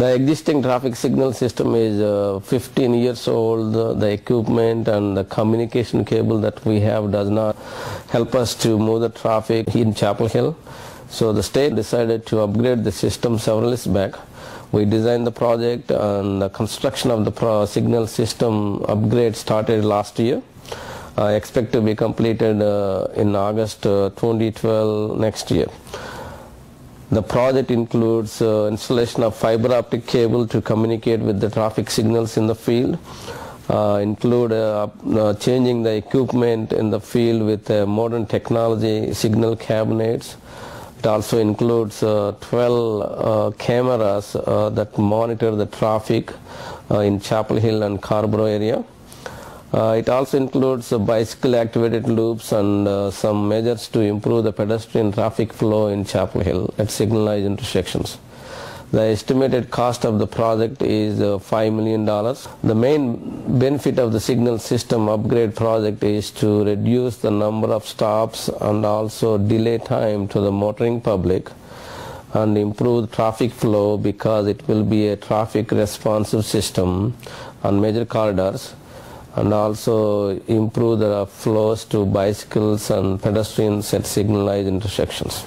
The existing traffic signal system is uh, 15 years old. The, equipment and the communication cable that we have does not help us to move the traffic in Chapel Hill. So the state decided to upgrade the system several years back. We designed the project and the construction of the signal system upgrade started last year. I expect to be completed uh, in August uh, 2012 next year. The project includes uh, installation of fiber optic cable to communicate with the traffic signals in the field, uh, include uh, uh, changing the equipment in the field with uh, modern technology signal cabinets. It also includes uh, 12 uh, cameras that monitor the traffic in Chapel Hill and Carrboro area. Uh, it also includes uh, bicycle activated loops and uh, some measures to improve the pedestrian traffic flow in Chapel Hill at signalized intersections. The estimated cost of the project is uh, $5 million. The main benefit of the signal system upgrade project is to reduce the number of stops and also delay time to the motoring public and improve traffic flow because it will be a traffic responsive system on major corridors and also improve the flows to bicycles and pedestrians at signalized intersections.